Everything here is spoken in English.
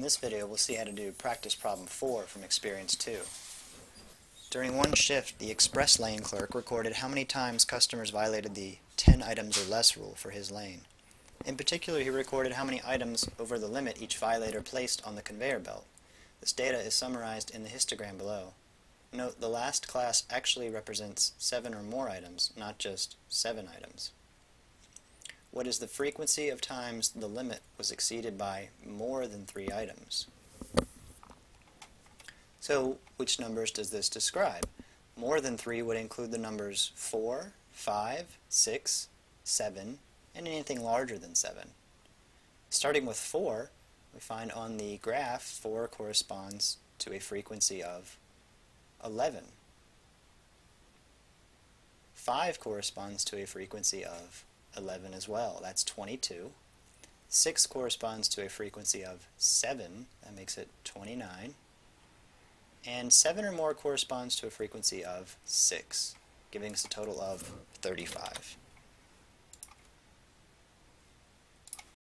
In this video, we'll see how to do practice problem 4 from experience 2. During one shift, the express lane clerk recorded how many times customers violated the 10 items or less rule for his lane. In particular, he recorded how many items over the limit each violator placed on the conveyor belt. This data is summarized in the histogram below. Note, the last class actually represents 7 or more items, not just 7 items. What is the frequency of times the limit was exceeded by more than 3 items? So, which numbers does this describe? More than 3 would include the numbers 4, 5, 6, 7, and anything larger than 7. Starting with 4, we find on the graph 4 corresponds to a frequency of 11. 5 corresponds to a frequency of 11 as well. That's 22. 6 corresponds to a frequency of 7. That makes it 29. And 7 or more corresponds to a frequency of 6, giving us a total of 35.